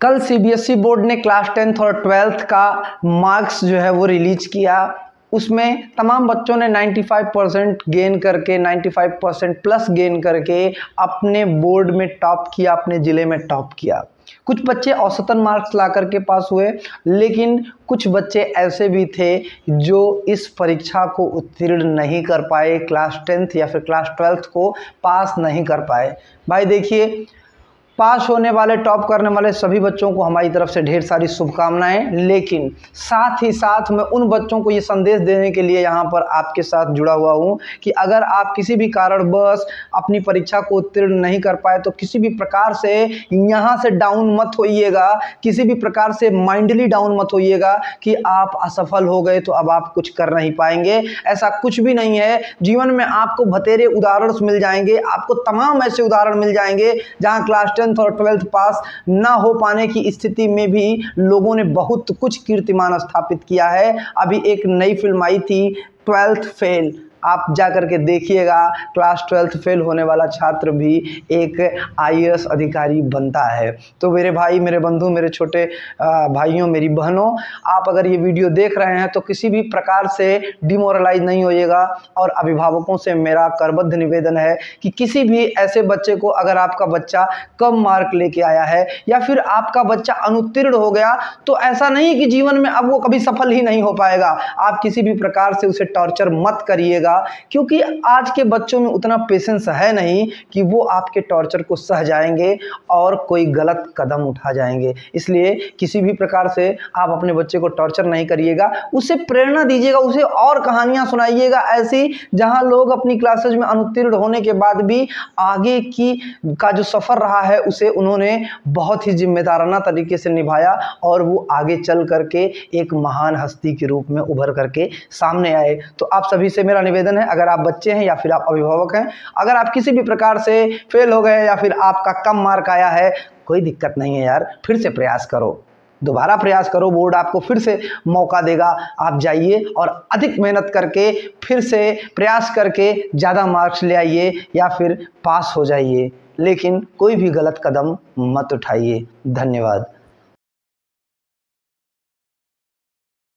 कल CBSE board ने class tenth और ट्वेल्थ का मार्क्स जो है वो रिलीज़ किया। उसमें तमाम बच्चों ने 95 परसेंट गेन करके 95 परसेंट प्लस गेन करके अपने बोर्ड में टॉप किया, अपने ज़िले में टॉप किया। कुछ बच्चे औसतन मार्क्स ला करके पास हुए, लेकिन कुछ बच्चे ऐसे भी थे जो इस परीक्षा को उत्तीर्ण नहीं कर पाए, क्लास टेंथ या फिर क्लास ट्वेल्थ को पास नहीं कर पाए। भाई देखिए पास होने वाले, टॉप करने वाले सभी बच्चों को हमारी तरफ़ से ढेर सारी शुभकामनाएँ। लेकिन साथ ही साथ मैं उन बच्चों को ये संदेश देने के लिए यहाँ पर आपके साथ जुड़ा हुआ हूँ कि अगर आप किसी भी कारण बस अपनी परीक्षा को उत्तीर्ण नहीं कर पाए तो किसी भी प्रकार से यहाँ से डाउन मत होइएगा। किसी भी प्रकार से माइंडली डाउन मत होइएगा कि आप असफल हो गए तो अब आप कुछ कर नहीं पाएँगे। ऐसा कुछ भी नहीं है। जीवन में आपको भतेरे उदाहरण मिल जाएँगे, आपको तमाम ऐसे उदाहरण मिल जाएँगे, जहाँ क्लास टेंथ और ट्वेल्थ पास ना हो पाने की स्थिति में भी लोगों ने बहुत कुछ कीर्तिमान स्थापित किया है। अभी एक नई फ़िल्म आई थी, ट्वेल्थ फेल। आप जा कर के देखिएगा क्लास ट्वेल्थ फेल होने वाला छात्र भी एक आईएएस अधिकारी बनता है। तो मेरे भाई, मेरे बंधु, मेरे छोटे भाइयों, मेरी बहनों, आप अगर ये वीडियो देख रहे हैं तो किसी भी प्रकार से डिमोरलाइज नहीं होइएगा और अभिभावकों से मेरा करबद्ध निवेदन है कि किसी भी ऐसे बच्चे को अगर आपका बच्चा कम मार्क लेके आया है या फिर आपका बच्चा अनुत्तीर्ण हो गया तो ऐसा नहीं कि जीवन में अब वो कभी सफल ही नहीं हो पाएगा। आप किसी भी प्रकार से उसे टॉर्चर मत करिएगा। जाएगा क्योंकि आज के बच्चों में उतना पेशेंस है नहीं कि वो आपके टॉर्चर को सह जाएँगे और कोई गलत कदम उठा जाएँगे। इसलिए किसी भी प्रकार से आप अपने बच्चे को टॉर्चर नहीं करिएगा, उसे प्रेरणा दीजिएगा, उसे और कहानियाँ सुनाइएगा, ऐसी जहाँ लोग अपनी क्लासेज में अनुत्तीर्ण होने के बाद भी आगे की, का जो सफ़र रहा है, उसे उन्होंने बहुत ही जिम्मेदाराना तरीके से निभाया और वो आगे चल करके एक महान हस्ती के रूप में उभर करके सामने आए। तो आप सभी से मेरा निवेदन निवेदन है, अगर आप बच्चे हैं या फिर आप अभिभावक हैं, अगर आप किसी भी प्रकार से फेल हो गए या फिर आपका कम मार्क आया है, कोई दिक्कत नहीं है यार, फिर से प्रयास करो। दोबारा प्रयास करो, बोर्ड आपको फिर से मौका देगा, आप जाइए और अधिक मेहनत करके फिर से प्रयास करके ज़्यादा मार्क्स ले आइए या फिर पास हो जाइए, लेकिन कोई भी गलत कदम मत उठाइए। धन्यवाद।